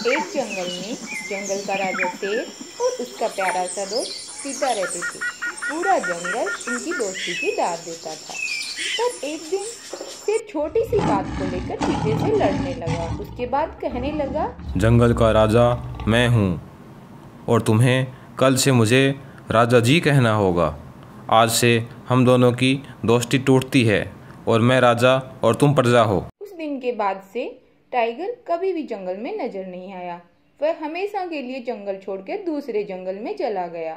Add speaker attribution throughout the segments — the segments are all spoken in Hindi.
Speaker 1: एक जंगल में जंगल का राजा शेर और उसका प्यारा सा दोस्त चीता रहते थे। पूरा जंगल इनकी दोस्ती की दाद देता था। पर एक दिन शेर छोटी सी बात को लेकर चीते से लड़ने लगा। उसके बाद कहने लगा
Speaker 2: जंगल का राजा मैं हूँ और तुम्हें कल से मुझे राजा जी कहना होगा। आज से हम दोनों की दोस्ती टूटती है और मैं राजा और तुम प्रजा हो।
Speaker 1: उस दिन के बाद से टाइगर कभी भी जंगल में नज़र नहीं आया। वह हमेशा के लिए जंगल छोड़कर दूसरे जंगल में चला गया।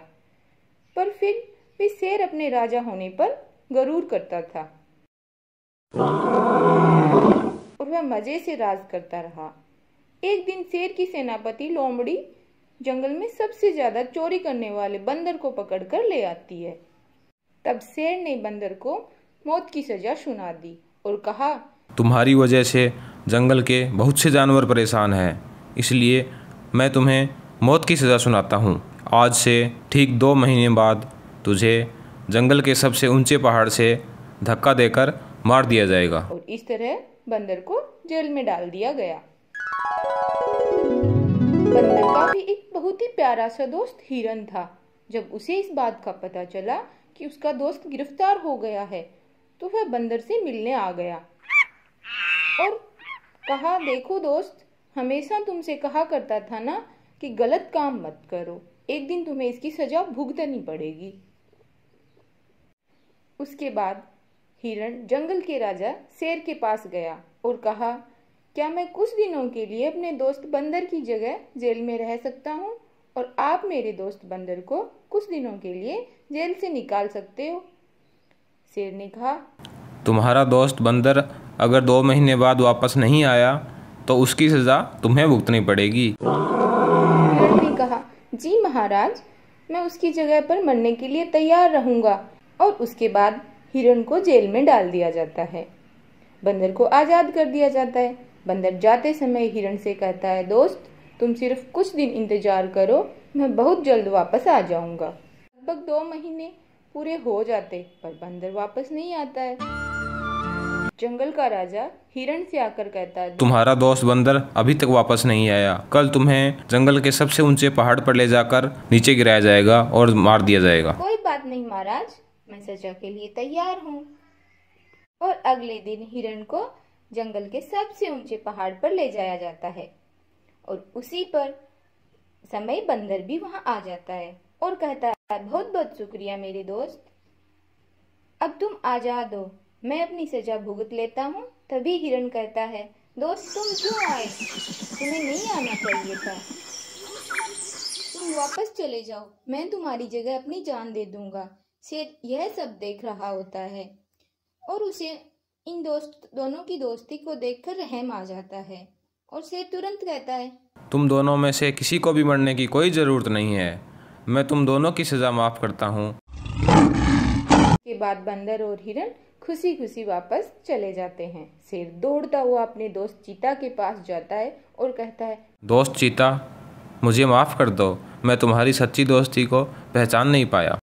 Speaker 1: पर फिर भी शेर अपने राजा होने पर गरूर करता था। और वह मज़े से राज करता रहा। एक दिन शेर की सेनापति लोमड़ी जंगल में सबसे ज़्यादा चोरी करने वाले बंदर को पकड़कर ले आती है। तब शेर ने बंदर को मौत की सजा सुना दी और कहा,
Speaker 2: तुम्हारी वजह से जंगल के बहुत से जानवर परेशान हैं। इसलिए मैं तुम्हें मौत की सज़ा सुनाता हूँ। आज से ठीक दो महीने बाद तुझे जंगल के सबसे ऊँचे पहाड़ से धक्का देकर मार दिया जाएगा।
Speaker 1: और इस तरह बंदर को जेल में डाल दिया गया। बंदर का भी एक बहुत ही प्यारा सा दोस्त हिरन था। जब उसे इस बात का पता चला कि उसका दोस्त गिरफ़्तार हो गया है तो वह बंदर से मिलने आ गया। और कहा, देखो दोस्त, हमेशा तुमसे कहा करता था ना कि गलत काम मत करो। एक दिन तुम्हें इसकी सजा भुगतनी पड़ेगी। उसके बाद हिरण जंगल के राजा शेर के पास गया और कहा, क्या मैं कुछ दिनों के लिए अपने दोस्त बंदर की जगह जेल में रह सकता हूँ? और आप मेरे दोस्त बंदर को कुछ दिनों के लिए जेल से निकाल सकते हो? शेर ने कहा,
Speaker 2: तुम्हारा दोस्त बंदर अगर दो महीने बाद वापस नहीं आया तो उसकी सज़ा तुम्हें भुगतनी पड़ेगी।
Speaker 1: ने कहा, जी महाराज, मैं उसकी जगह पर मरने के लिए तैयार रहूँगा और उसके बाद हिरण को जेल में डाल दिया जाता है। बंदर को आज़ाद कर दिया जाता है। बंदर जाते समय हिरण से कहता है, दोस्त, तुम सिर्फ़ कुछ दिन इंतज़ार करो, मैं बहुत जल्द वापस आ जाऊँगा। लगभग दो महीने पूरे हो जाते, पर बंदर वापस नहीं आता है। जंगल का राजा हिरण से आकर कहता है
Speaker 2: तुम्हारा दोस्त बंदर अभी तक वापस नहीं आया। कल तुम्हें जंगल के सबसे ऊँचे पहाड़ पर ले जाकर नीचे गिराया जाएगा और मार दिया जाएगा।
Speaker 1: कोई बात नहीं महाराज मैं सजा के लिए तैयार हूँ। और अगले दिन हिरण को जंगल के सबसे ऊँचे पहाड़ पर ले जाया जाता है और उसी पर समय बंदर भी वहाँ आ जाता है और कहता है बहुत बहुत शुक्रिया मेरे दोस्त अब तुम आज़ाद हो। मैं अपनी सजा भुगत लेता हूँ तभी हिरण कहता है दोस्त तुम क्यों आए? तुम्हें नहीं आना चाहिए था। तुम वापस चले जाओ मैं तुम्हारी जगह अपनी जान दे दूँगा। शेर यह सब देख रहा होता है। और उसे इन दोस्त दोनों की दोस्ती को देखकर रहम आ जाता है। और शेर तुरंत कहता है
Speaker 2: तुम दोनों में से किसी को भी मरने की कोई ज़रूरत नहीं है। मैं तुम दोनों की सज़ा माफ़ करता हूँ।
Speaker 1: के बाद बंदर और हिरण खुशी खुशी वापस चले जाते हैं। शेर दौड़ता हुआ अपने दोस्त चीता के पास जाता है और कहता है,
Speaker 2: दोस्त चीता, मुझे माफ़ कर दो, मैं तुम्हारी सच्ची दोस्ती को पहचान नहीं पाया।